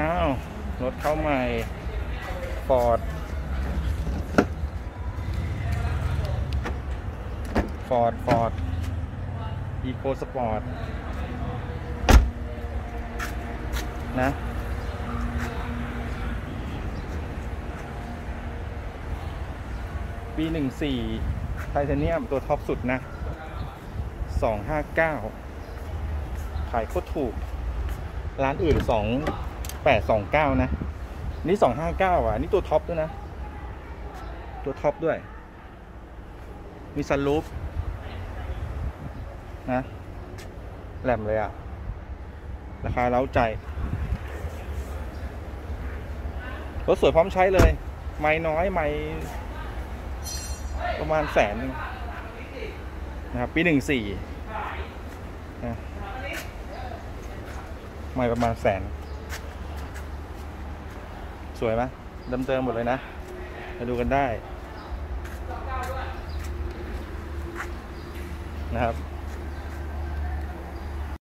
อ้าว รถเข้าใหม่ Ford Ford Ford EcoSport นะ ปีหนึ่งสี่ไทเทเนียมตัวท็อปสุดนะสองห้าเก้าขายโคตรถูก ร้านอื่นสอง แปดสองเก้านะ นี่สองห้าเก้าอะ นี่ตัวท็อปด้วยนะ ตัวท็อปด้วย มีซันรูฟนะ แหลมเลยอะ ราคาเร้าใจ รถสวยพร้อมใช้เลย ไม่น้อยไม่ประมาณแสนนึงนะครับปีหนึ่งสี่นะไม่ประมาณแสน สวยไหมเดิมเติมหมดเลยนะ มาดูกันได้ นะครับ